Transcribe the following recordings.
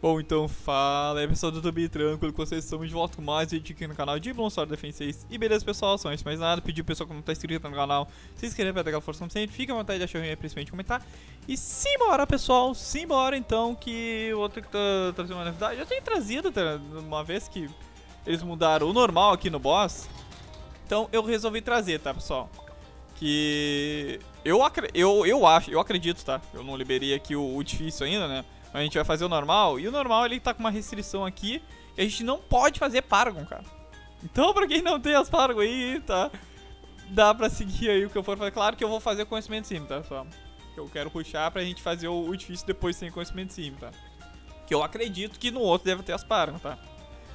Bom, então fala aí pessoal do YouTube, tranquilo com vocês, estamos de volta com mais vídeo aqui no canal de Blonstar Defense 6 E beleza pessoal, só antes de mais nada, pedir pro pessoal que não tá inscrito no canal Se inscrever pra dar aquela força como sempre, fica à vontade de achar ruim principalmente comentar. E simbora pessoal, simbora então que eu vou ter que tá, trazer uma novidade Já tenho trazido tá, uma vez que eles mudaram o normal aqui no boss Então eu resolvi trazer, tá pessoal? Que eu, eu, eu acho, eu acredito tá, eu não liberei aqui o, o difícil ainda né a gente vai fazer o normal. E o normal ele tá com uma restrição aqui que a gente não pode fazer Paragon, cara. Então, pra quem não tem as Paragon aí, tá? Dá pra seguir aí o que eu for fazer. Claro que eu vou fazer conhecimento sim, tá, pessoal? Eu quero puxar pra gente fazer o, difícil depois sem conhecimento sim, tá? Que eu acredito que no outro deve ter as Paragon, tá?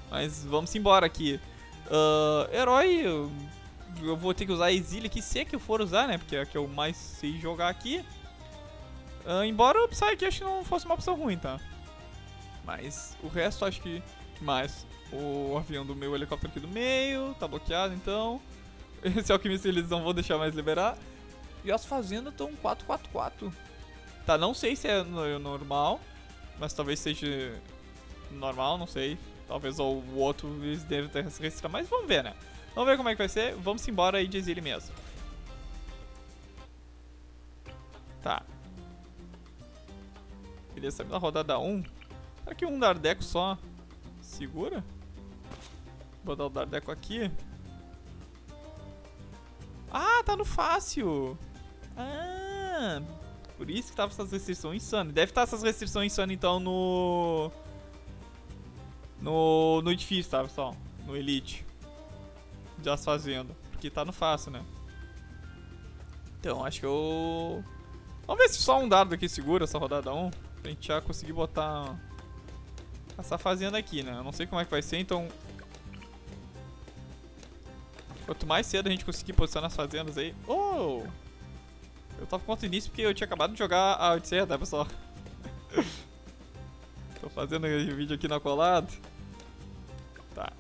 Mas vamos embora aqui. Uh, herói, eu, vou ter que usar a Exília aqui, se é que eu for usar, né? Porque é que eu mais sei jogar aqui. Uh, embora o Psyche não fosse uma opção ruim, tá? Mas o resto acho que mais. O avião do meu helicóptero aqui do meio, tá bloqueado então. Esse alquimista eles não vão deixar mais liberar. E as fazendas estão 444. Tá, não sei se é normal, mas talvez seja normal, não sei. Talvez o outro eles devem ter restrição, mas vamos ver, né? Vamos ver como é que vai ser. Vamos embora aí de exílio mesmo. Tá. Ele sabe na rodada 1. Será que um Dardeco só segura? Vou dar o Dardeco aqui. Ah, tá no fácil. Ah, por isso que tava essas restrições insanas. Deve estar essas restrições insanas então no... No, no difícil, tá, pessoal? No Elite. Já fazendo. Porque tá no fácil, né? Então, acho que eu... Vamos ver se só um dardo aqui segura essa rodada 1. Pra gente já conseguir botar essa fazenda aqui, né? Eu não sei como é que vai ser, então... Quanto mais cedo a gente conseguir posicionar as fazendas aí... Oh! Eu tava com o início porque eu tinha acabado de jogar a Odisseia, tá, pessoal? Tô fazendo esse vídeo aqui na colada. Tá.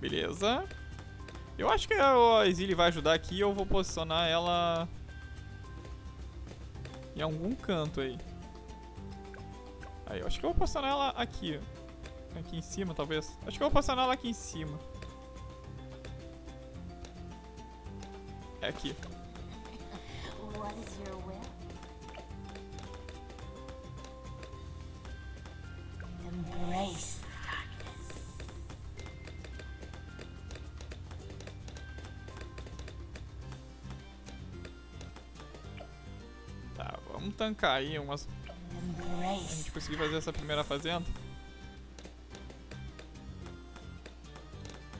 Beleza. Eu acho que a Exile vai ajudar aqui eu vou posicionar ela em algum canto aí. Aí, eu acho que eu vou posicionar ela aqui. Aqui em cima, talvez. Acho que eu vou posicionar ela aqui em cima. É aqui. Embrace Vamos tancar aí umas... A gente conseguir fazer essa primeira fazenda.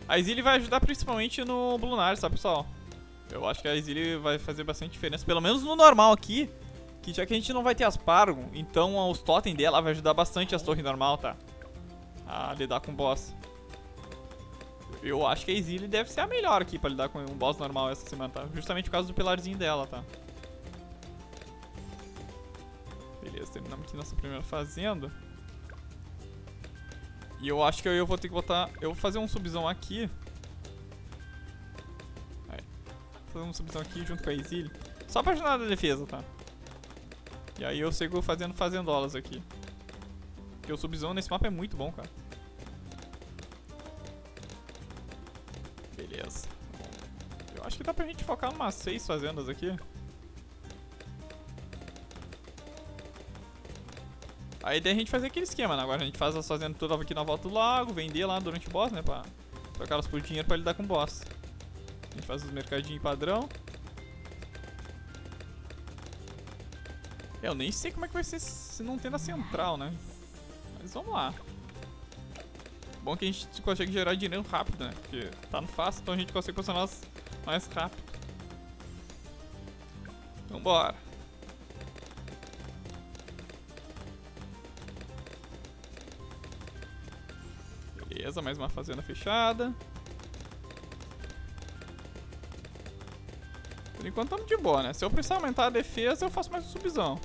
A Exile vai ajudar principalmente no Blunar, tá pessoal? Eu acho que a Exile vai fazer bastante diferença, pelo menos no normal aqui. Que já que a gente não vai ter as Paragon, então os totem dela vai ajudar bastante as torres normal, tá? A lidar com o boss. Eu acho que a Exile deve ser a melhor aqui pra lidar com um boss normal essa semana, tá? Justamente por causa do pilarzinho dela, tá? Terminamos aqui nossa primeira fazenda. E eu acho que eu vou ter que botar... Eu vou fazer um subzão aqui. Aí. Vou fazer um subzão aqui junto com a Exile. Só pra ajudar na defesa, tá? E aí eu sigo fazendo fazendolas aqui. Porque o subzão nesse mapa é muito bom, cara. Beleza. Eu acho que dá pra gente focar umas seis fazendas aqui. Aí daí a gente faz aquele esquema, né? Agora a gente faz as fazendas tudo aqui na volta do lago, vender lá durante o boss, né? Pra trocar elas por dinheiro pra lidar com o boss. A gente faz os mercadinhos padrão. Eu nem sei como é que vai ser se não tem na central, né? Mas vamos lá. Bom que a gente consegue gerar dinheiro rápido, né? Porque tá no fácil, então a gente consegue funcionar mais rápido. Vambora. Beleza, mais uma fazenda fechada. Por enquanto estamos de boa, né? Se eu precisar aumentar a defesa, eu faço mais um subzão.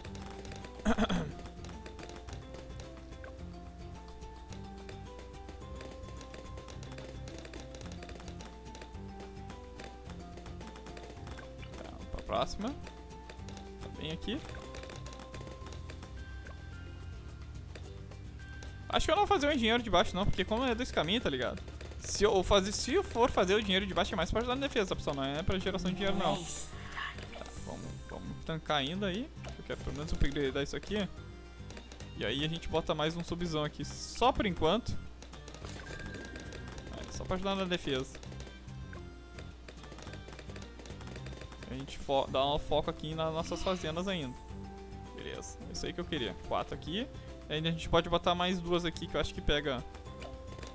Fazer o engenheiro de baixo não, porque como é desse caminho, tá ligado? Se eu, fazer, se eu for fazer o dinheiro de baixo é mais pra ajudar na defesa, pessoal? Não é pra geração de dinheiro não. Tá, vamos, vamos tancar ainda aí. Eu quero pelo menos upgradear isso aqui. E aí a gente bota mais um subzão aqui, só por enquanto. É, só pra ajudar na defesa. A gente dá um foco aqui nas nossas fazendas ainda. Beleza, é isso aí que eu queria. Quatro aqui. Ainda a gente pode botar mais duas aqui que eu acho que pega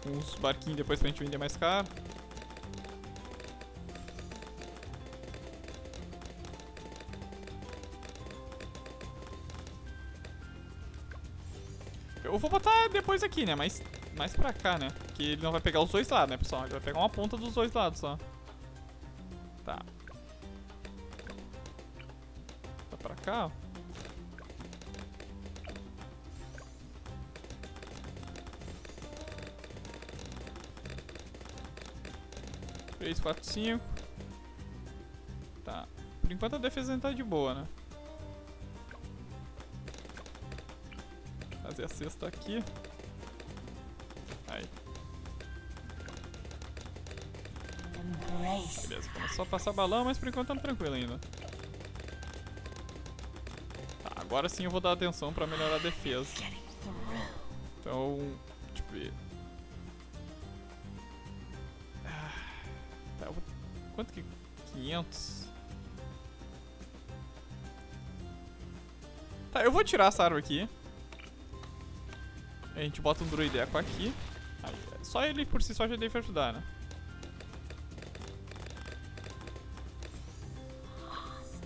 uns barquinhos depois pra gente vender mais caro. Eu vou botar depois aqui, né? Mais, mais pra cá, né? Que ele não vai pegar os dois lados, né, pessoal? Ele vai pegar uma ponta dos dois lados só. Tá. Tá pra cá, ó. 3, 4, 5. Tá. Por enquanto a defesa tá de boa, né? Fazer a cesta aqui. Aí. Beleza, começou a passar balão, mas por enquanto tá tranquilo ainda. Tá, agora sim eu vou dar atenção pra melhorar a defesa. Então, deixa eu ver. 500? Tá, eu vou tirar essa árvore aqui. A gente bota um druideco aqui. Aí, só ele por si só já deve ajudar, né?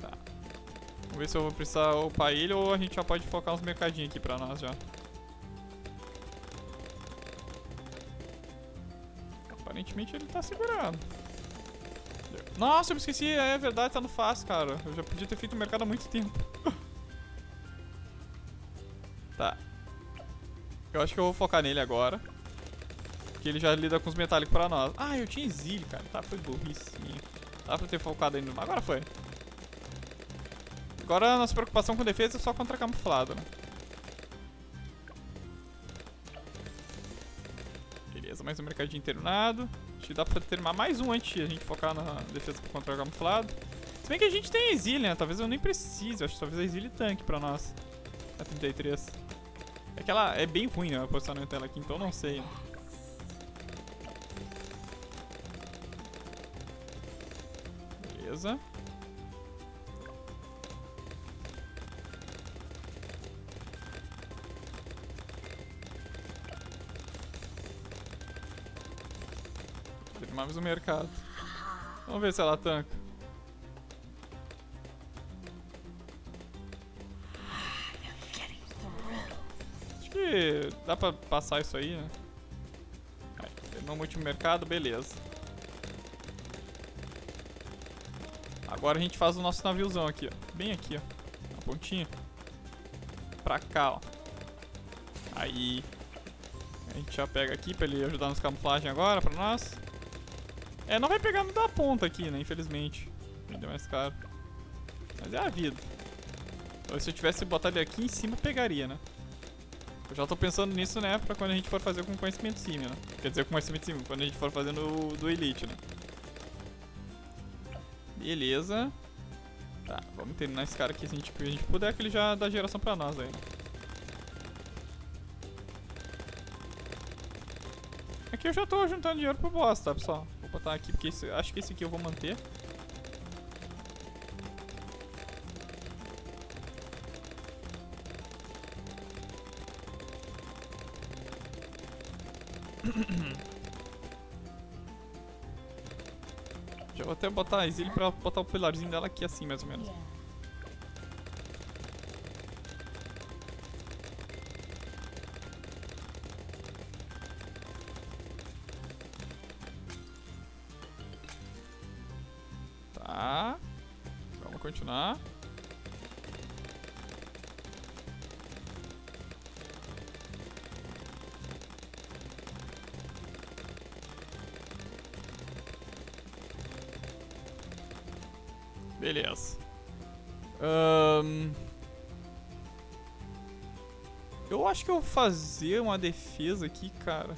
Tá. Vamos ver se eu vou precisar upar ele ou a gente já pode focar uns mercadinhos aqui pra nós já. Aparentemente ele tá segurando. Nossa, eu me esqueci. É verdade, tá no fácil, cara. Eu já podia ter feito o mercado há muito tempo. tá. Eu acho que eu vou focar nele agora. Porque ele já lida com os metálicos pra nós. Ah, eu tinha exílio, cara. Tá, foi burrice. Dá pra ter focado ainda. Agora foi. Agora a nossa preocupação com defesa é só contra camuflado, né? Beleza, mais um mercadinho internado. Que dá pra terminar mais um antes de a gente focar na defesa contra o camuflado. Se bem que a gente tem exílio, né? Talvez eu nem precise. Acho que talvez a exílio tanque pra nós. A 33. É que ela é bem ruim, né? O posicionamento dela aqui, então não sei. Beleza. Mais o mercado. Vamos ver se ela tanca. Acho que dá pra passar isso aí, né? Terminou no último mercado, beleza. Agora a gente faz o nosso naviozão aqui, ó. Bem aqui, ó. Na pontinha. Pra cá, ó. Aí. A gente já pega aqui pra ele ajudar nos camuflagem agora pra nós. É, não vai pegar no da ponta aqui, né? Infelizmente. Ainda mais caro. Mas é a vida. Então, se eu tivesse botado ele aqui em cima, pegaria, né? Eu já tô pensando nisso, né? Pra quando a gente for fazer com conhecimento sim, né? Quer dizer, com conhecimento sim, quando a gente for fazendo do Elite, né? Beleza. Tá, vamos terminar esse cara aqui se a gente, a gente puder, que ele já dá geração pra nós aí. Aqui eu já tô juntando dinheiro pro boss, tá, pessoal? Botar aqui, porque esse, acho que esse aqui eu vou manter. Já vou até botar a exílio pra botar o pilarzinho dela aqui assim, mais ou menos. Fazer uma defesa aqui, cara.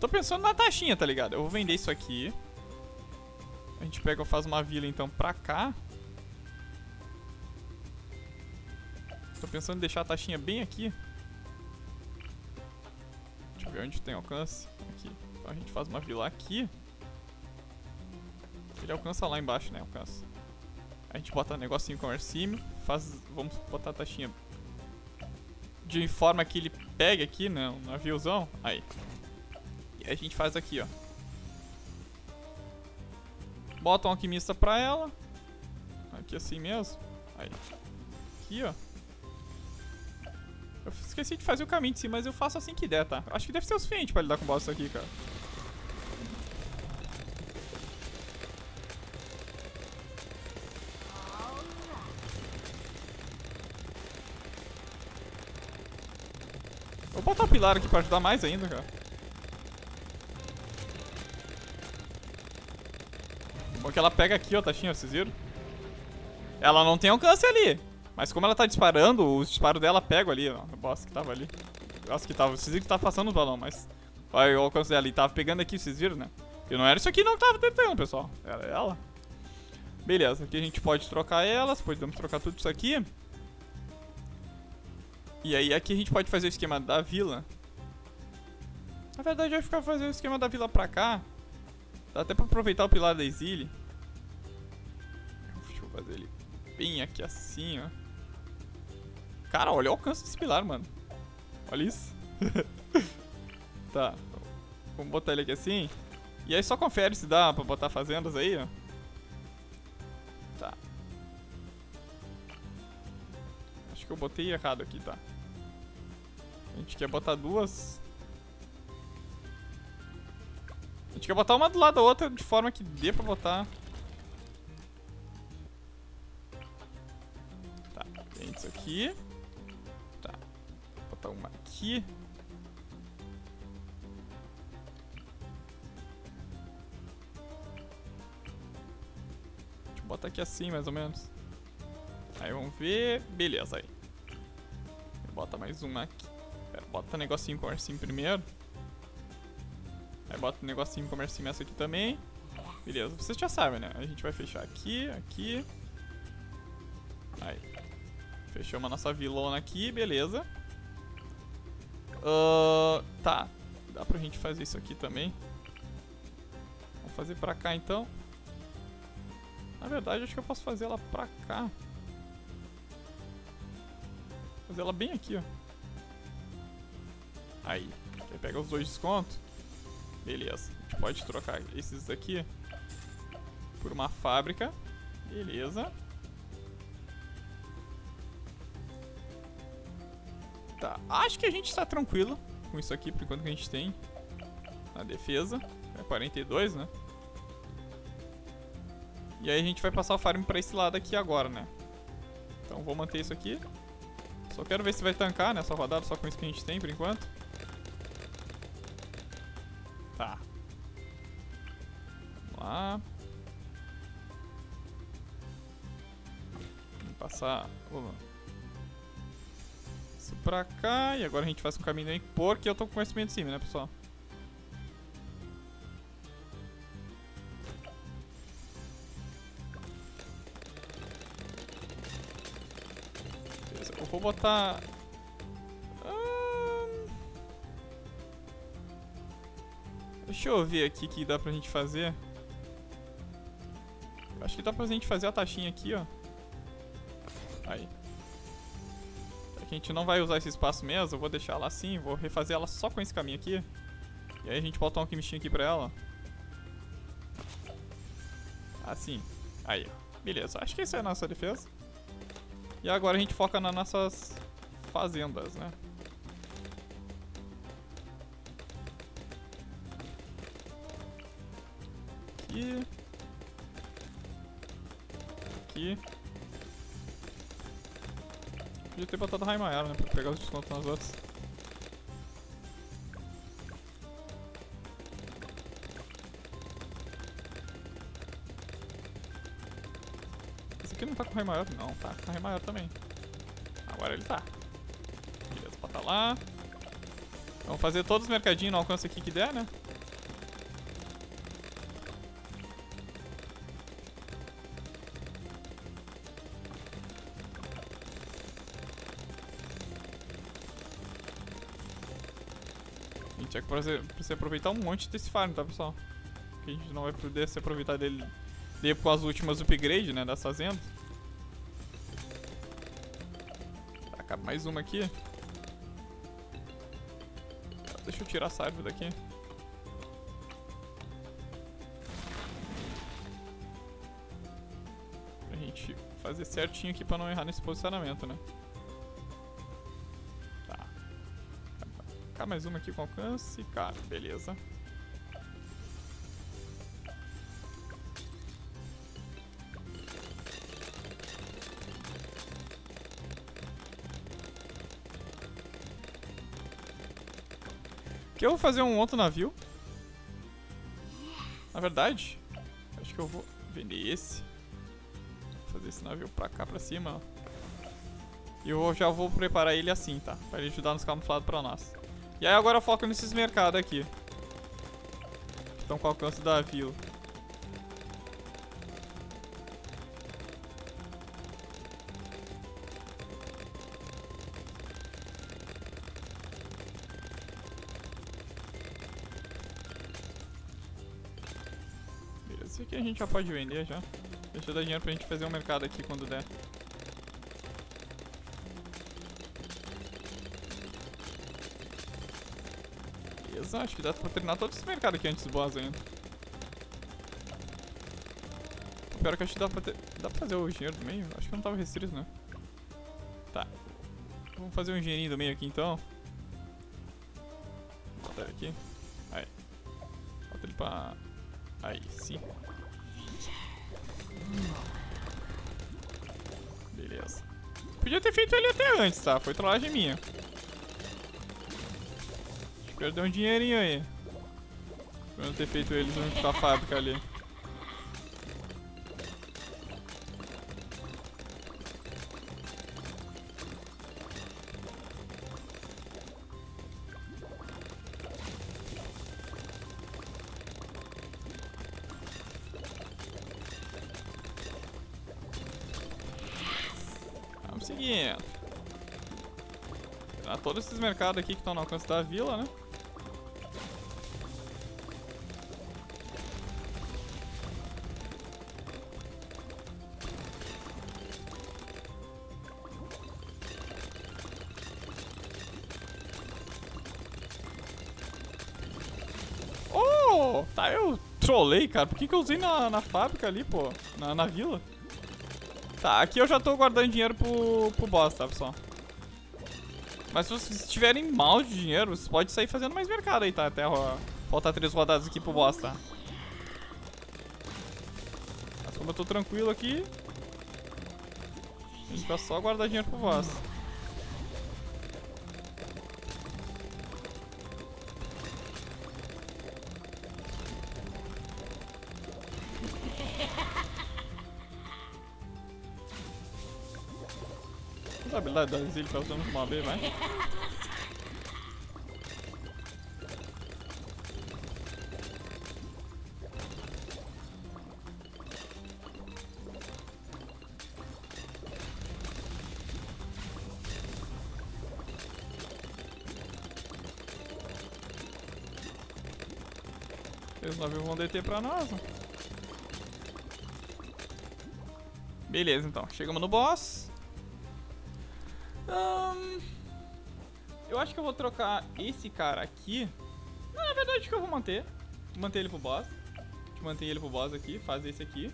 Tô pensando na taxinha, tá ligado? Eu vou vender isso aqui. A gente pega faz uma vila, então, pra cá. Tô pensando em deixar a taxinha bem aqui. Deixa eu ver onde tem alcance. Aqui. Então a gente faz uma vila aqui. Ele alcança lá embaixo, né? Alcança. A gente bota um negocinho com arcime. Faz. Vamos botar a taxinha. De forma que ele pegue aqui, né? Um naviozão. Aí. E a gente faz aqui, ó. Bota um alquimista pra ela. Aqui assim mesmo. Aí. Aqui, ó. Eu esqueci de fazer o caminho de cima, mas eu faço assim que der, tá? Acho que deve ser o suficiente pra lidar com o boss aqui, cara. Botar o pilar aqui pra ajudar mais ainda, cara. Bom que ela pega aqui, ó, Taxinha, vocês viram? Ela não tem alcance ali. Mas como ela tá disparando, os disparos dela pegam ali, ó. O boss que tava ali. Nossa, que tava. Vocês viram que tava passando os balão, mas. Olha o alcance dela ali. Tava pegando aqui, vocês viram, né? E não era isso aqui não que tava tentando, pessoal. Era ela. Beleza, aqui a gente pode trocar elas. Podemos trocar tudo isso aqui. E aí aqui a gente pode fazer o esquema da vila. Na verdade, vai ficar fazer o esquema da vila pra cá. Dá até pra aproveitar o pilar da Exile. Deixa eu fazer ele bem aqui assim, ó. Cara, olha o alcance desse pilar, mano. Olha isso. tá. Vamos botar ele aqui assim. E aí só confere se dá pra botar fazendas aí, ó. Que eu botei errado aqui, tá. A gente quer botar duas. A gente quer botar uma do lado da outra de forma que dê pra botar. Tá, tem isso aqui. Tá. Vou botar uma aqui. Botar aqui assim, mais ou menos. Aí vamos ver. Beleza, aí. Bota mais uma aqui. Pera, bota negocinho com assim primeiro. Aí bota um negocinho com comércio essa aqui também. Beleza, vocês já sabem, né? A gente vai fechar aqui, aqui. Aí. Fechamos a nossa vilona aqui, beleza. Uh, tá. Dá pra gente fazer isso aqui também. Vamos fazer pra cá então. Na verdade, acho que eu posso fazer ela pra cá. Ela bem aqui, ó. Aí. Aí pega os dois descontos. Beleza. A gente pode trocar esses aqui por uma fábrica. Beleza. Tá, acho que a gente está tranquilo com isso aqui por enquanto que a gente tem na defesa. É 42, né? E aí a gente vai passar o farm pra esse lado aqui agora, né? Então vou manter isso aqui. Só quero ver se vai tancar nessa rodada, só com isso que a gente tem por enquanto. Tá. Vamos lá. Vamos passar... Isso pra cá. E agora a gente faz um caminho aí, porque eu tô com conhecimento de cima, né, pessoal? Vou botar... Deixa eu ver aqui o que dá pra gente fazer. Acho que dá pra gente fazer a taxinha aqui, ó. Aí. A gente não vai usar esse espaço mesmo, eu vou deixar ela assim, vou refazer ela só com esse caminho aqui. E aí a gente bota um alquimistinho aqui pra ela. Assim. Aí. Beleza, acho que essa é a nossa defesa. E agora a gente foca nas nossas fazendas, né? Aqui. Aqui. Podia ter botado Raimaera, né? Pra pegar os descontos nas outras. Esse aqui não tá não. Tá Raimaera também. agora ele tá. Beleza, bota lá. Vamos fazer todos os mercadinhos no alcance aqui que der, né? A gente precisa aproveitar um monte desse farm, tá, pessoal? Que a gente não vai poder se aproveitar dele, dele com as últimas upgrades, né, das fazendas. Mais uma aqui. Deixa eu tirar essa árvore daqui. Pra gente fazer certinho aqui pra não errar nesse posicionamento, né? Tá. Cá mais uma aqui com alcance. Cara, beleza. Que eu vou fazer um outro navio. Na verdade, acho que eu vou vender esse. Vou fazer esse navio pra cá, pra cima. E eu já vou preparar ele assim, tá? Pra ele ajudar nos camuflados pra nós. E aí agora eu foco nesses mercados aqui. Que estão com alcance da vila. Gente já pode vender já. Deixa eu dar dinheiro pra gente fazer um mercado aqui quando der. Beleza, acho que dá pra terminar todos esses mercados aqui antes do boss ainda. O pior é que acho que dá pra, ter... dá pra fazer o engenheiro do meio. Acho que não tava restrito, né? Tá. Vamos fazer um engenheirinho do meio aqui então. Bota ele aqui. Aí. Bota ele pra... ter feito ele até antes, tá? Foi trollagem minha. Perdeu um dinheirinho aí. Por não ter feito ele junto com a fábrica ali. Todos esses mercados aqui que estão no alcance da vila, né? Oh, tá, eu trolei, cara. Por que, que eu usei na, na fábrica ali, pô? Na, na vila? Tá, aqui eu já tô guardando dinheiro pro, pro boss, tá, pessoal? Mas se vocês tiverem mal de dinheiro, vocês podem sair fazendo mais mercado aí, tá? Até ó, faltar três rodadas aqui pro boss, tá? Mas como eu tô tranquilo aqui, a gente vai só guardar dinheiro pro boss. Exílio tá usando uma B, vai. Os navios vão deter pra nós. Beleza, então. Chegamos no boss. Que eu vou trocar esse cara aqui. Não, na verdade, acho que eu vou manter. Manter ele pro boss. Manter ele pro boss aqui. Fazer esse aqui.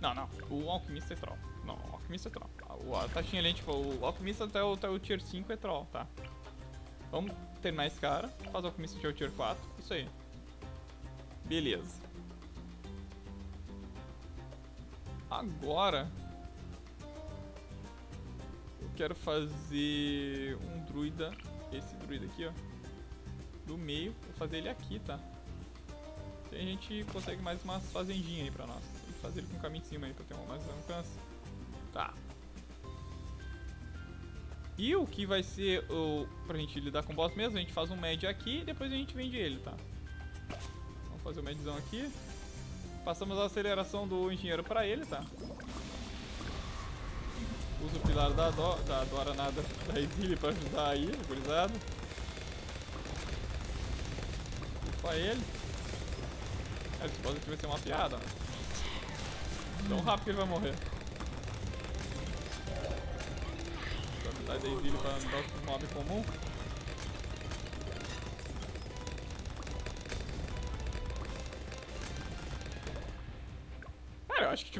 Não, não. O alquimista é troll. Não, o alquimista é troll. O, taxinha ali, tipo, o alquimista até o, até o tier 5 é troll, tá? Vamos terminar esse cara. Faz o alquimista até o tier 4. Isso aí. Beleza. Agora eu quero fazer um druida, esse druida aqui, ó, do meio, vou fazer ele aqui, tá? A gente consegue mais umas fazendinhas aí pra nós. Tem que fazer ele com o caminho em cima aí pra ter mais alcance. Tá. E o que vai ser o. Pra gente lidar com o boss mesmo, a gente faz um med aqui e depois a gente vende ele, tá? Vamos fazer o medzão aqui. Passamos a aceleração do engenheiro pra ele, tá? Usa o pilar da, do, da Dora nada da Exile pra ajudar aí, gurizada. Ufa ele. Esse boss aqui vai ser uma piada. Tão rápido que ele vai morrer. Sai da Exile pra com o mob comum.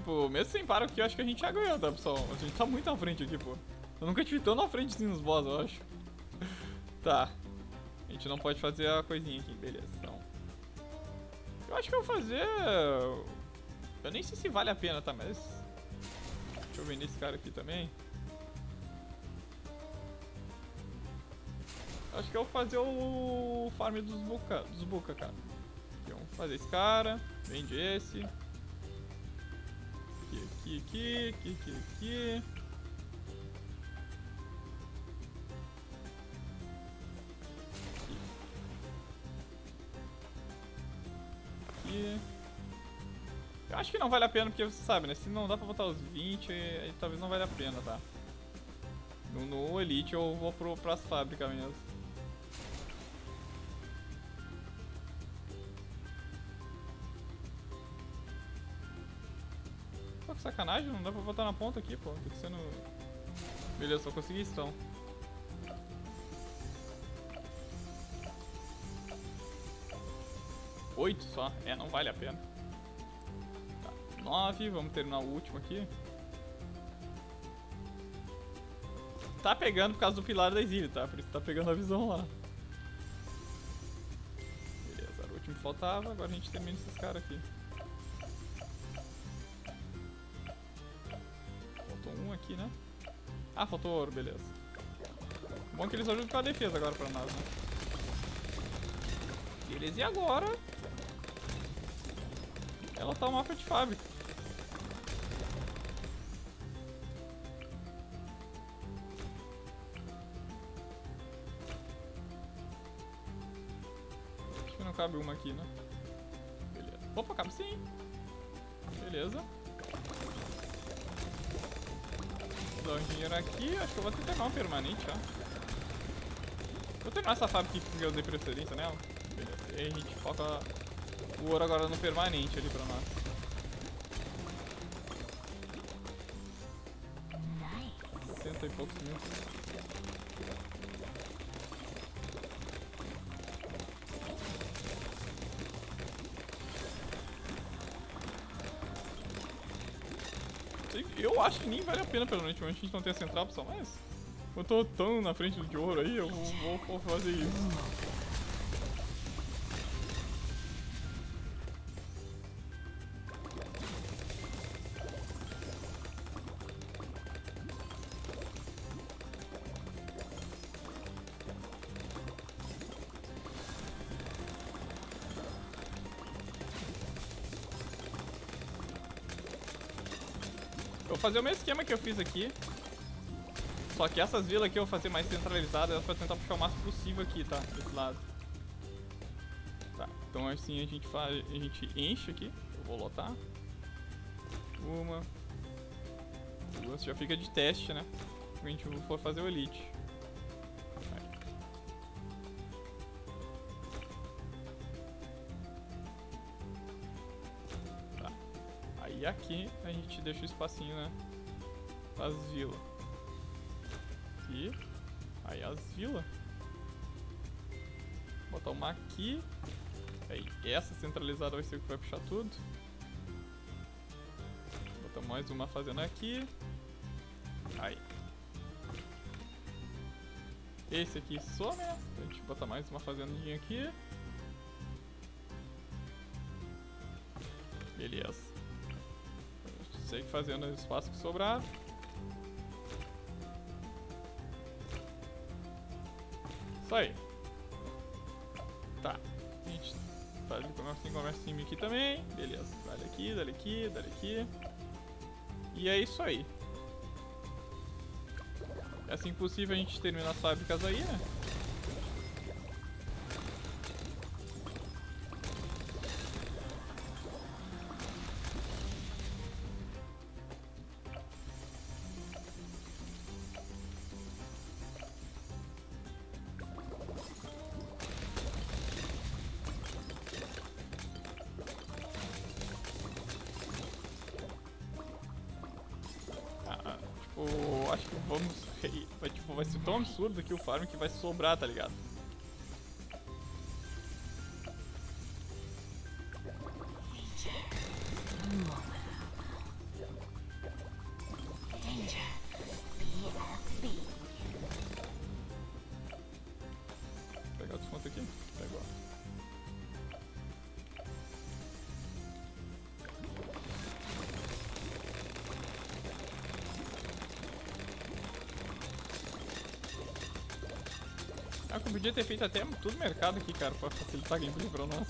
Tipo, mesmo sem para aqui, eu acho que a gente já ganhou, tá, pessoal? A gente tá muito à frente aqui, pô. Eu nunca tive tão na frente assim nos boss, eu acho. tá. A gente não pode fazer a coisinha aqui, beleza, então. Eu acho que eu vou fazer... Eu nem sei se vale a pena, tá, mas... Deixa eu vender esse cara aqui também. Acho que eu vou fazer o farm dos buca, dos buca cara. Então, vamos fazer esse cara, vende esse. Aqui, aqui, aqui, aqui, aqui, aqui. Eu acho que não vale a pena, porque você sabe, né? Se não dá pra botar os 20, aí talvez não vale a pena, tá? No, no Elite eu vou pro, pras fábricas mesmo. Sacanagem, não dá pra botar na ponta aqui, pô. Ser no... Beleza, só consegui então. Oito só? É, não vale a pena. Tá, nove, vamos terminar o último aqui. Tá pegando por causa do pilar da exílio, tá? Por isso tá pegando a visão lá. Beleza, o último faltava, agora a gente termina esses caras aqui. Aqui, né? Ah, faltou ouro, beleza. Bom que eles ajudam com a defesa agora pra nós, né? Beleza, e agora? Ela tá o mapa de fábrica. Acho que não cabe uma aqui, né? Beleza. Opa, cabe sim. Beleza. Dar um dinheiro aqui. Acho que eu vou terminar um permanente, ó. Vou terminar essa fábrica que eu dei preferência nela. E a gente foca o ouro agora no permanente ali pra nós. Cento e poucos mil. Eu acho que nem vale a pena, pelo menos. A gente não tem a central, pessoal, mas... Eu tô tão na frente do de ouro aí, eu vou, vou fazer isso. Fazer o mesmo esquema que eu fiz aqui. Só que essas vilas aqui eu vou fazer mais centralizadas pra tentar puxar o máximo possível aqui, tá? Desse lado. Tá, então assim a gente faz. A gente enche aqui. Eu vou lotar. Uma. Duas. Já fica de teste, né? A gente for fazer o Elite. E aqui a gente deixa o espacinho, né? As vilas. E aí as vilas. Botar uma aqui. Aí essa centralizada vai ser o que vai puxar tudo. Botar mais uma fazenda aqui. Aí. Esse aqui some, né? A gente botar mais uma fazendinha aqui. Beleza. Segue fazendo o espaço que sobrar. Isso aí. Tá. A gente faz o comércio, comércio aqui também. Beleza. Dale aqui, dale aqui, dale aqui. E é isso aí. É assim que possível a gente termina as fábricas aí, né? Absurdo aqui o farm que vai sobrar, tá ligado? Ah, eu podia ter feito até tudo mercado aqui, cara, pra facilitar a gameplay pra nós.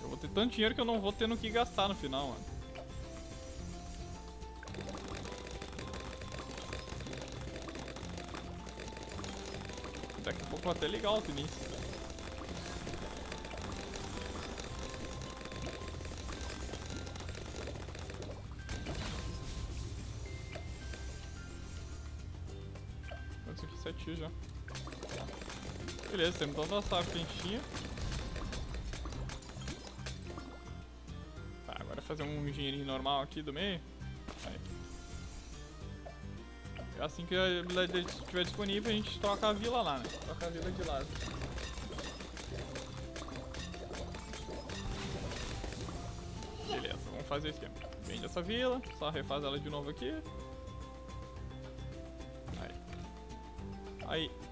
Eu vou ter tanto dinheiro que eu não vou ter no que gastar no final, mano. Daqui a pouco vai até ligar o início. Temos toda a safra que a gente tinha. Tá, agora fazer um dinheirinho normal aqui do meio. Aí. É assim que a habilidade estiver disponível, a gente toca a vila lá, né? Toca a vila de lado. Beleza, vamos fazer o esquema. Vende essa vila, só refaz ela de novo aqui.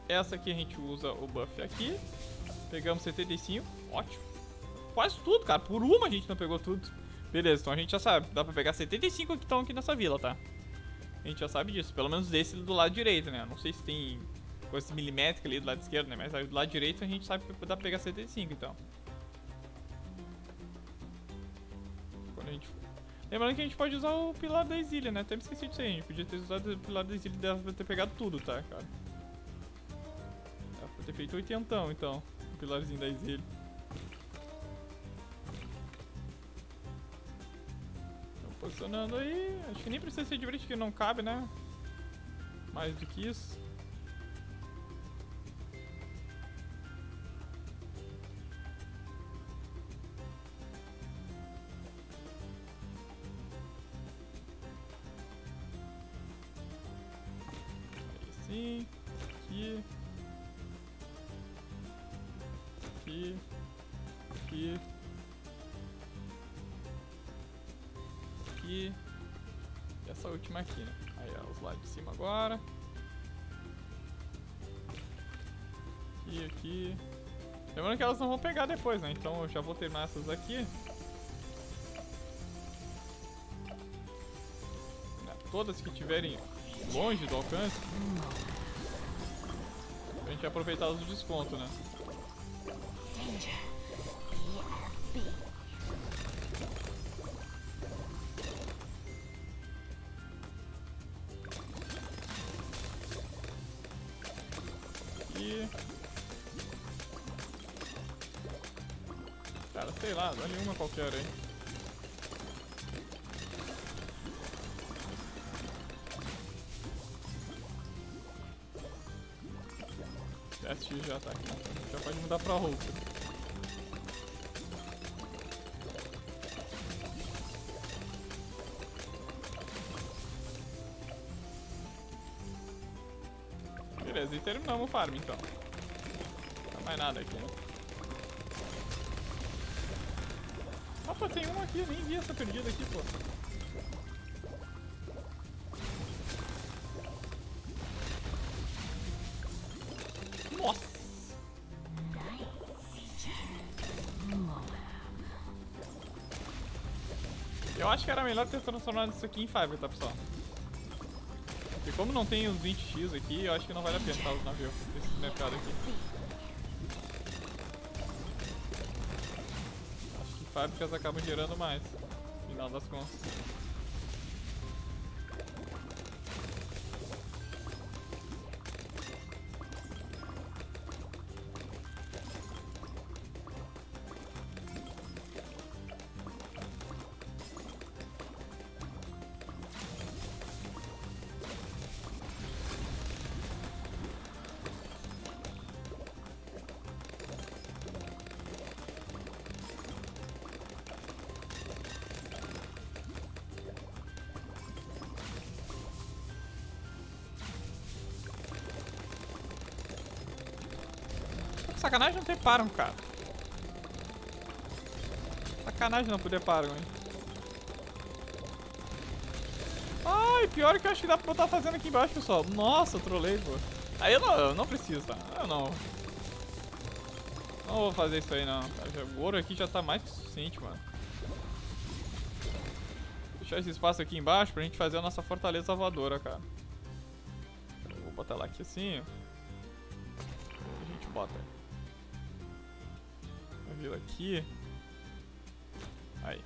Essa aqui a gente usa o buff aqui. Pegamos 75, ótimo. Quase tudo, cara. Por uma a gente não pegou tudo. Beleza, então a gente já sabe. Dá pra pegar 75 que estão aqui nessa vila, tá? A gente já sabe disso. Pelo menos desse do lado direito, né? Não sei se tem coisa milimétrica ali do lado esquerdo, né? Mas do lado direito a gente sabe que dá pra pegar 75, então. Quando a gente... Lembrando que a gente pode usar o pilar da exília, né? Até me esqueci disso aí. A gente podia ter usado o pilar da exília e ter pegado tudo, tá, cara? Ter feito oitentão, então. O pilarzinho da exília. Então, posicionando aí. Acho que nem precisa ser de bridge que não cabe, né? Mais do que isso. E aqui, né? Aí, ó, os lá de cima agora. Aqui, aqui. Lembrando que elas não vão pegar depois, né? Então eu já vou terminar essas aqui. Todas que tiverem longe do alcance. Pra gente aproveitar os descontos, né? Qualquer aí. SX já tá aqui. Já pode mudar pra Hulk. Beleza, e terminamos o farm então. Não tá mais nada aqui, né? Opa, tem uma aqui, nem vi essa perdida aqui, pô. Nossa! Eu acho que era melhor ter transformado isso aqui em Fiverr, tá, pessoal? Porque como não tem os 20x aqui, eu acho que não vale a pena tá, os navios desse mercado aqui. Fábricas acabam gerando mais, no final das contas. Sacanagem não ter param, cara. Sacanagem não poder param, hein. Ai, pior que eu acho que dá pra botar fazendo aqui embaixo, pessoal. Nossa, trolei, pô. Aí eu não, eu não preciso, tá? Eu não. Não vou fazer isso aí, não. O ouro aqui já tá mais que suficiente, mano. Deixar esse espaço aqui embaixo pra gente fazer a nossa fortaleza voadora, cara. Vou botar ela aqui assim, ó bota. Aqui. Aí.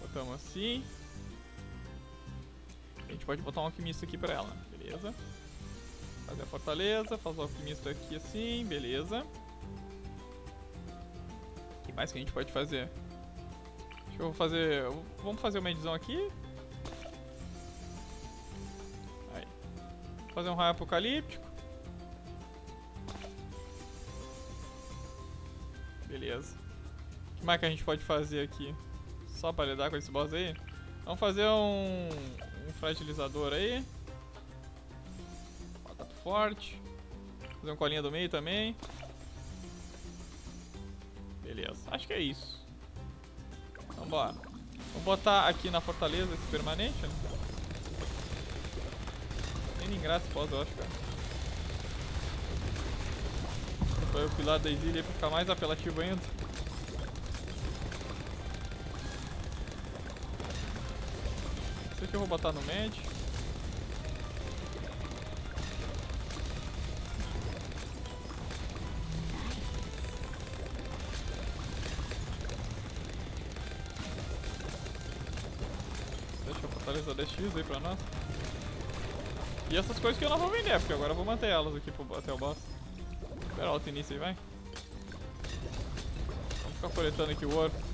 Botamos assim. A gente pode botar um alquimista aqui pra ela, beleza? Fazer a fortaleza, fazer o alquimista aqui assim, beleza. O que mais que a gente pode fazer? Acho que eu vou fazer... Vamos fazer uma edição aqui. Aí. Fazer um raio apocalíptico. Que mais que a gente pode fazer aqui? Só pra lidar com esse boss aí? Vamos fazer um, um fragilizador aí. Contato forte. Fazer um colinha do meio também. Beleza, acho que é isso. Então bora. Vamos botar aqui na fortaleza esse permanente, né? Nem graça pós, eu acho, cara. Foi o pilar da Exília pra ficar mais apelativo ainda. Aqui eu vou botar no med. Deixa a fortaleza DX aí pra nós. E essas coisas que eu não vou vender, porque agora eu vou manter elas aqui pro, até o boss. Espera o início aí, vai. Vamos ficar coletando aqui o ouro.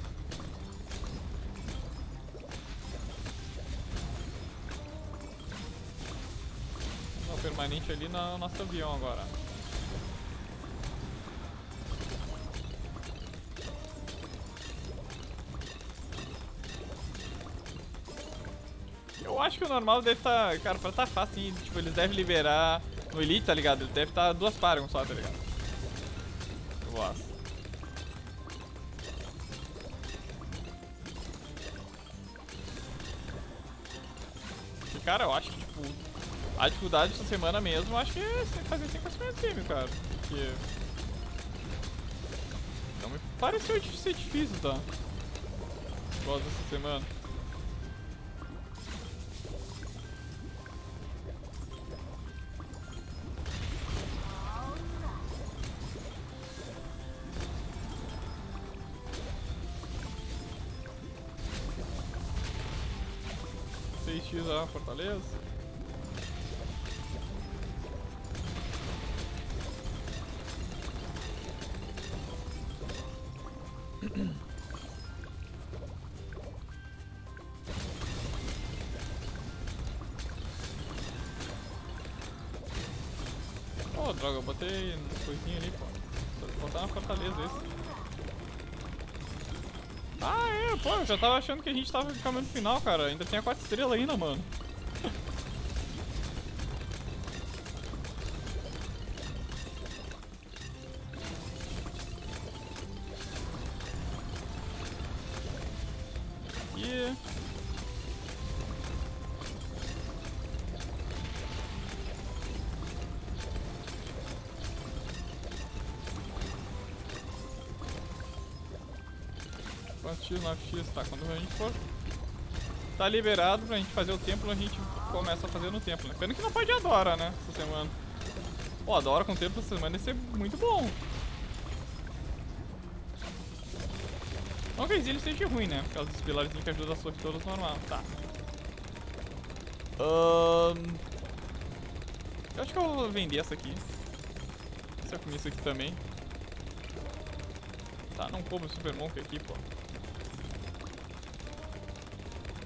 Ali no nosso avião agora. Eu acho que o normal deve estar, tá, cara, pra tá fácil, tipo, eles devem liberar no Elite, tá ligado? Ele deve estar tá duas Paragon só, tá ligado? Dificuldade dessa semana mesmo, acho que é fazer 5% time, cara. Porque... Não me pareceu ser difícil, tá? Gosto dessa semana. a fortaleza. Já tava achando que a gente tava no caminho final, cara. Ainda tem a 4 estrelas ainda, mano. 9x, tá? Quando a gente for tá liberado pra gente fazer o templo, a gente começa a fazer no templo, né? Pena que não pode Adora, né? Essa semana. Pô, Adora com o templo essa semana ia ser muito bom. Não que ele seja ruim, né? Por causa dos pilares que ajudam as torres todas normal. Tá. Um... Eu acho que eu vou vender essa aqui. Se eu comer isso aqui também. Tá, não compro o Super Monk aqui, pô.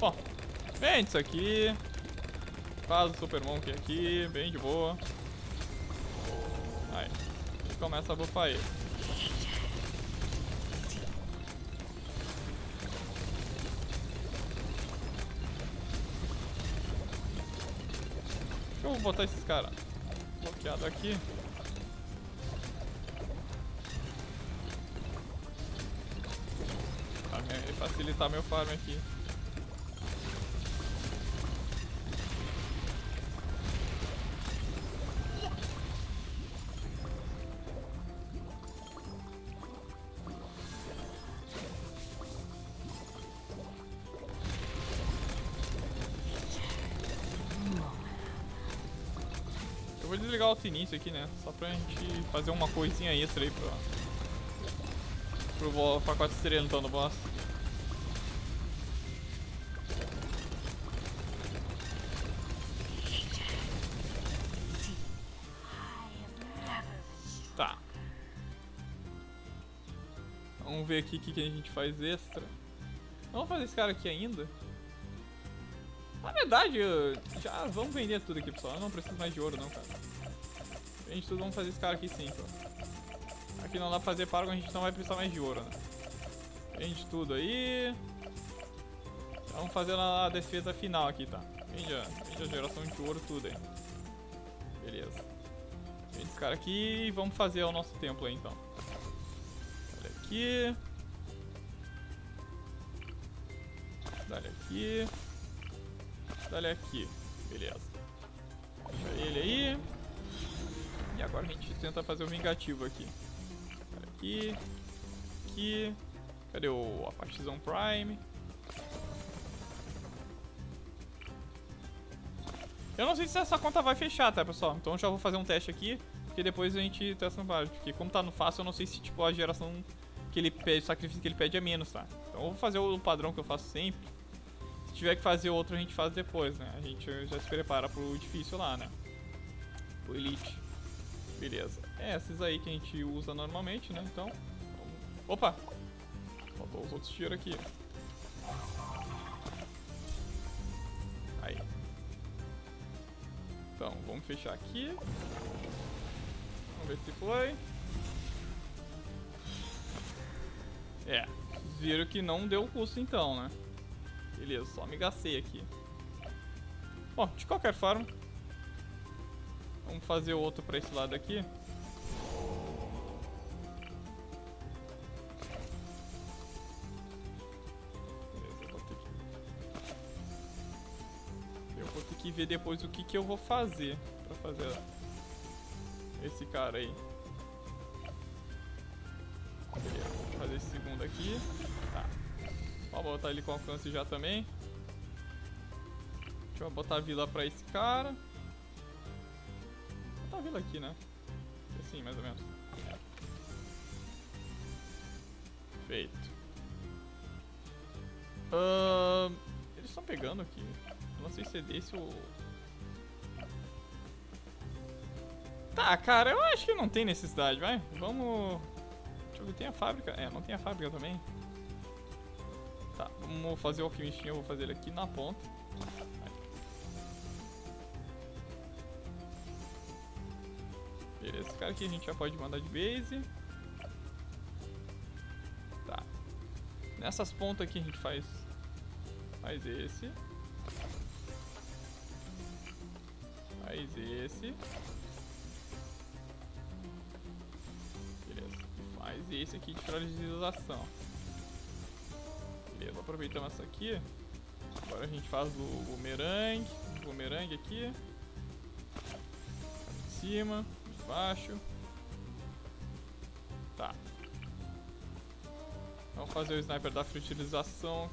Bom, vende isso aqui. Faz o Super Monkey aqui, bem de boa. Aí. E começa a bufar ele. Deixa eu botar esses caras bloqueado aqui. Tá, pra facilitar meu farm aqui. Início aqui, né? Só pra gente fazer uma coisinha extra aí pra... Pro pacote estrela então do boss. Tá. Vamos ver aqui o que, que a gente faz extra. Vamos fazer esse cara aqui ainda. Na verdade, já vamos vender tudo aqui, pessoal. Eu não preciso mais de ouro, não, cara. Vende tudo, vamos fazer esse cara aqui sim, pô. Aqui não dá pra fazer Paragon, a gente não vai precisar mais de ouro, né? Vende tudo aí. Vamos fazer a defesa final aqui, tá? Vende a, vende a geração de ouro, tudo aí. Beleza. Vende esse cara aqui e vamos fazer o nosso templo aí, então. Olha aqui. Dá-lhe aqui. Dá-lhe aqui. Beleza. Deixa ele aí. Agora a gente tenta fazer o vingativo aqui. Aqui. Aqui. Cadê o Apachezão Prime? Eu não sei se essa conta vai fechar, tá, pessoal? Então eu já vou fazer um teste aqui, porque depois a gente testa no parte. Porque como tá no fácil, eu não sei se tipo a geração que ele pede, o sacrifício que ele pede é menos, tá? Então eu vou fazer o padrão que eu faço sempre. Se tiver que fazer outro, a gente faz depois, né? A gente já se prepara pro difícil lá, né? Pro Elite. Beleza. É esses aí que a gente usa normalmente, né? Então. Opa! Faltou os outros tiros aqui. Aí. Então, vamos fechar aqui. Vamos ver se foi. É, viram que não deu custo então, né? Beleza, só me gastei aqui. Bom, de qualquer forma, vamos fazer outro pra esse lado aqui. Eu vou ter que... Ver depois o que, que eu vou fazer pra fazer esse cara aí. Vou fazer esse segundo aqui. Tá. Vou botar ele com alcance já também. Deixa eu botar a vila pra esse cara. A vila aqui, né? Assim, mais ou menos. Feito. Ahn, eles estão pegando aqui. Eu não sei se é desse ou... Tá, cara, eu acho que não tem necessidade, vai. Vamos... Deixa eu ver, tem a fábrica? É, não tem a fábrica também. Tá, vamos fazer o alquimistinho, eu vou fazer ele aqui na ponta. Aqui a gente já pode mandar de base. Tá. Nessas pontas aqui a gente faz... Faz esse. Faz esse. Beleza. Faz esse aqui de fragilização. Beleza, aproveitamos essa aqui. Agora a gente faz o bumerangue. Bumerangue aqui. De cima, baixo. Tá. Vamos fazer o sniper da fragilização.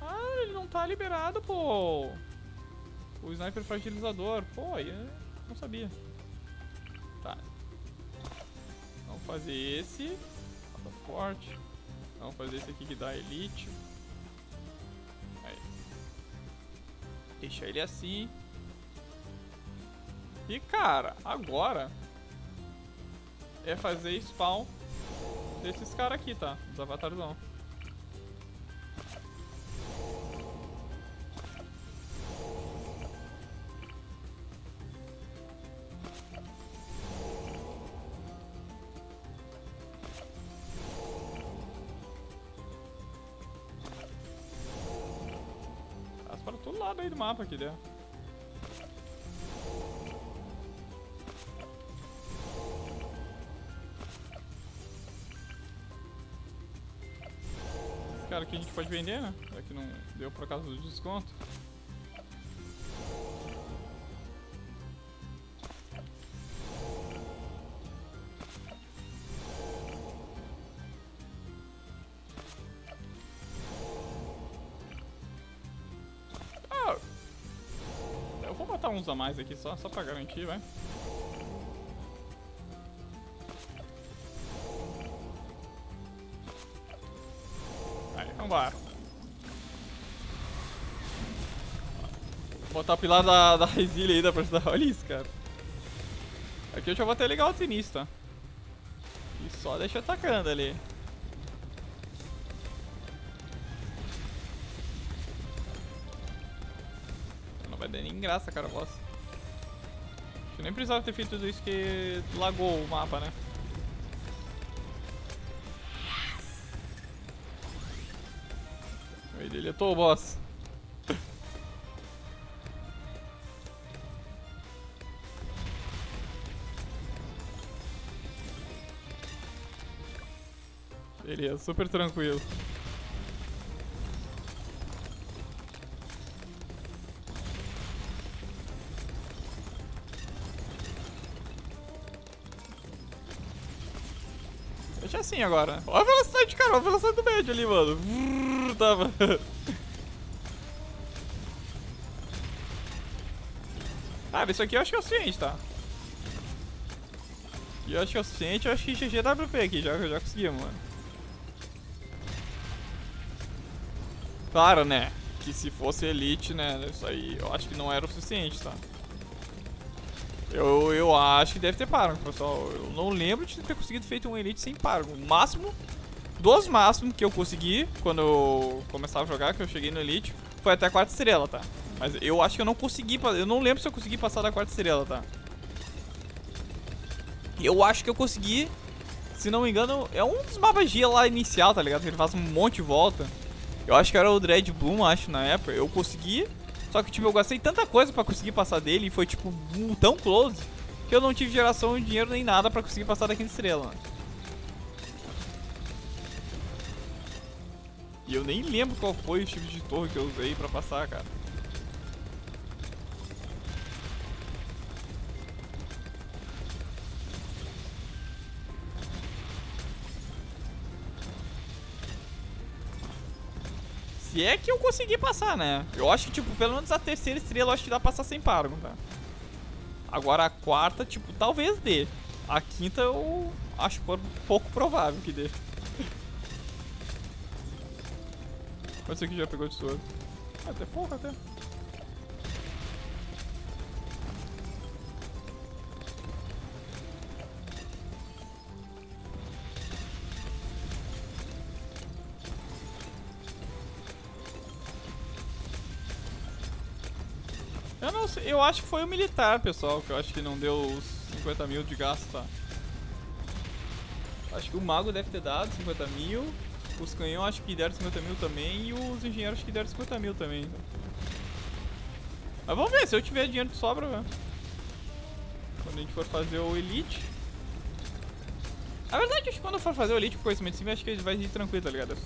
Ah, ele não tá liberado, pô. O sniper fragilizador. Pô, aí não sabia. Tá. Vamos fazer esse. Rota forte. Vamos fazer esse aqui que dá elite. Aí. Deixa ele assim. E cara, agora é fazer spawn desses caras aqui, tá? Dos avatarzão. Passa para todo lado aí do mapa aqui dentro. Aqui a gente pode vender, né? Já que não deu por causa do desconto. Ah, eu vou botar uns a mais aqui só, só pra garantir, vai. Vambora. Botar o pilar da, da resília aí da personagem. Olha isso, cara. Aqui eu já vou ter legal o sinistro? E só deixa atacando ali. Não vai dar nem graça, cara, boss. Acho que nem precisava ter feito tudo isso que lagou o mapa, né? Ele deletou o boss. Beleza, super tranquilo. Deixa assim agora. Olha a velocidade, cara. Olha a velocidade do médio ali, mano. Tava. Ah, isso aqui eu acho que é o suficiente, tá? Eu acho que é o suficiente, eu acho que GGWP aqui, já, já conseguimos, mano. Claro, né? Que se fosse Elite, né? Isso aí eu acho que não era o suficiente, tá? Eu, eu acho que deve ter Paragon, pessoal. Eu não lembro de ter conseguido feito um Elite sem Paragon. O máximo, dos máximos que eu consegui quando eu começava a jogar, que eu cheguei no Elite, foi até a quarta estrela, tá? Mas eu acho que eu não consegui, eu não lembro se eu consegui passar da quarta estrela, tá? Eu acho que eu consegui, se não me engano, é um dos mapas lá inicial, tá ligado? Que ele faz um monte de volta. Eu acho que era o Dread Bloom, acho, na época. Eu consegui só que, tipo, eu gastei tanta coisa pra conseguir passar dele e foi, tipo, tão close que eu não tive geração de dinheiro nem nada pra conseguir passar daquela estrela. E eu nem lembro qual foi o tipo de torre que eu usei pra passar, cara. Se é que eu consegui passar, né? Eu acho que, tipo, pelo menos a terceira estrela eu acho que dá pra passar sem páramo, tá? Agora a quarta, tipo, talvez dê. A quinta eu acho pouco provável que dê. Pode ser que já pegou de tesouro. Até pouco, até. Eu não sei, eu acho que foi o militar, pessoal, que eu acho que não deu os 50 mil de gasto, tá? Acho que o mago deve ter dado 50 mil, os canhões acho que deram 50 mil também e os engenheiros acho que deram 50 mil também. Mas vamos ver, se eu tiver dinheiro de sobra, velho. Quando a gente for fazer o Elite. A verdade, acho que quando eu for fazer o Elite com conhecimento sim, acho que vai ir tranquilo, tá ligado?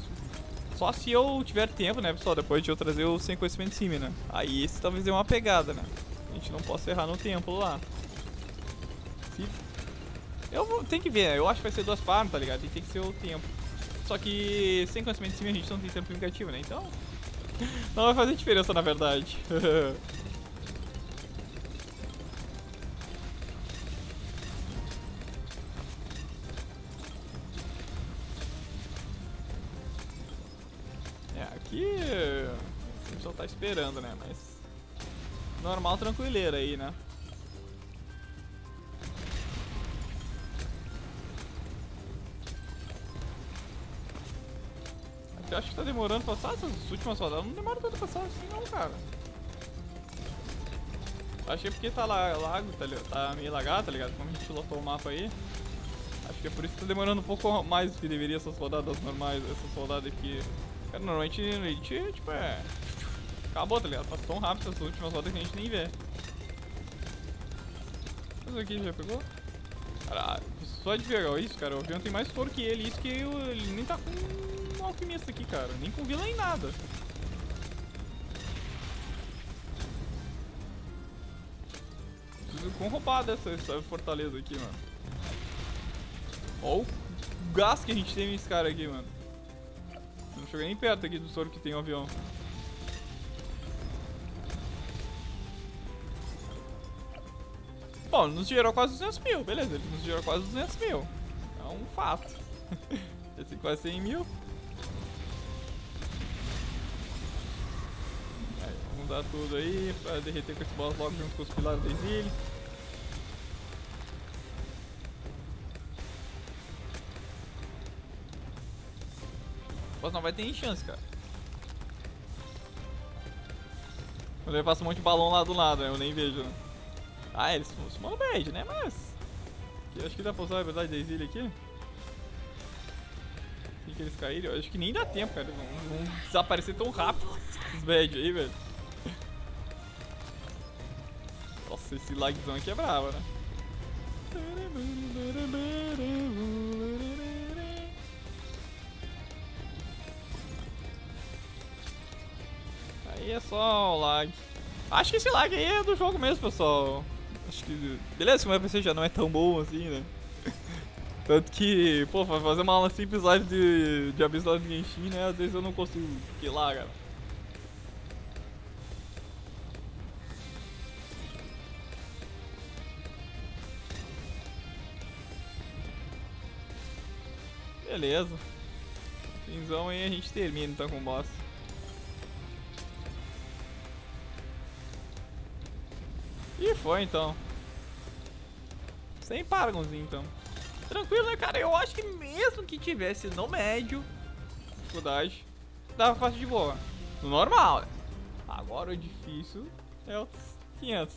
Só se eu tiver tempo, né, pessoal? Depois de eu trazer o sem conhecimento cima, né? Aí esse talvez dê uma pegada, né? A gente não possa errar no templo lá. Se... Eu vou... Tem que ver, né? Eu acho que vai ser duas farms, tá ligado? E tem que ser o tempo. Só que sem conhecimento de cima a gente não tem tempo negativo, né? Então... Não vai fazer diferença, na verdade. tá esperando, né? Mas. Normal, tranquileira aí, né? Acho que tá demorando pra passar essas últimas rodadas. Não demora tanto pra passar assim, não, cara. É porque tá lá, lago, tá, tá meio lagado, tá ligado? Como a gente lotou o mapa aí. Acho que é por isso que tá demorando um pouco mais do que deveria essas rodadas normais, essas rodadas aqui. Cara, normalmente a gente, tipo, é acabou, tá ligado? Passou tão rápido essas últimas rodas que a gente nem vê. Isso aqui já pegou? Caralho, só de ó, isso, cara. O avião tem mais torque que ele, isso que eu, ele nem tá com alquimista aqui, cara. Nem com vila nem nada. Preciso com roubada essa, essa fortaleza aqui, mano. Ó o gás que a gente tem nesse cara aqui, mano. Não cheguei nem perto aqui do soro que tem o avião. Bom, nos gerou quase 200 mil, beleza, ele nos gerou quase 200 mil. É um fato. Esse quase 100 mil. Aí, vamos dar tudo aí pra derreter com esse boss logo junto com os pilares da exílio. Boss não vai ter chance, cara. Quando ele passa um monte de balão lá do lado, eu nem vejo, né? Ah, eles sumam bad, né? Mas. Aqui, acho que dá pra usar a habilidade da exílio aqui. Assim que eles caírem, eu acho que nem dá tempo, cara. Eles vão, vão desaparecer tão rápido. Os bad aí, velho. Nossa, esse lagzão aqui é bravo, né? Aí é só o lag. Acho que esse lag aí é do jogo mesmo, pessoal. Acho que. Beleza, que o meu PC já não é tão bom assim, né? Tanto que, pô, fazer uma simples live de, de Abyssal de Genshin, né? Às vezes eu não consigo lá, cara. Beleza. Finzão aí a gente termina então com o boss. E foi então. Sem Paragonzinho então. Tranquilo, né, cara? Eu acho que mesmo que tivesse no médio, dificuldade, dava fácil de boa. No normal, né? Agora o difícil é os 500.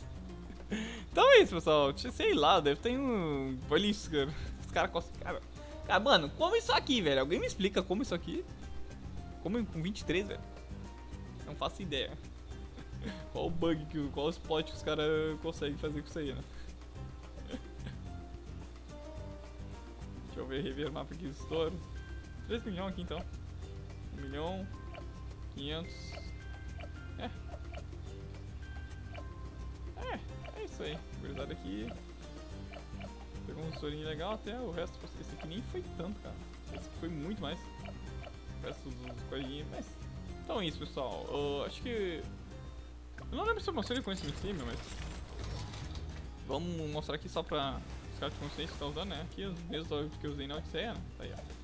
Então é isso, pessoal. Sei lá, deve ter um. Olha cara. Os caras. Cara, cara, mano, como isso aqui, velho? Alguém me explica como isso aqui? Como com 23, velho? Não faço ideia. Qual o bug, que, qual o spot que os caras conseguem fazer com isso aí, né? Deixa eu ver, rever o mapa aqui do estouro. 3 milhões aqui então. 1 milhão, 500. É. É, é isso aí. Guardado aqui. Pegou um estourinho legal até, o resto, esse aqui nem foi tanto, cara. Esse foi muito mais. Versus os coelhinhos, mas... Então é isso, pessoal. Eu acho que eu não lembro se eu mostrei com esse cima, mas... Vamos mostrar aqui só pra os caras de consciência que estão usando, né? Aqui os mesmos que eu usei na Odisseia, né? Tá aí, ó.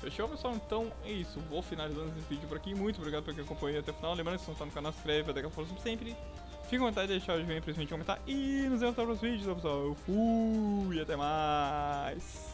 Fechou, pessoal? Então é isso. Vou finalizando esse vídeo por aqui. Muito obrigado por quem acompanhou até o final. Lembrando que se não está no canal, se inscreve, daqui a pouco sempre. Fique à vontade de deixar o joinha pra gente comentar. E nos vemos nos próximos vídeos, pessoal. Eu fui, até mais.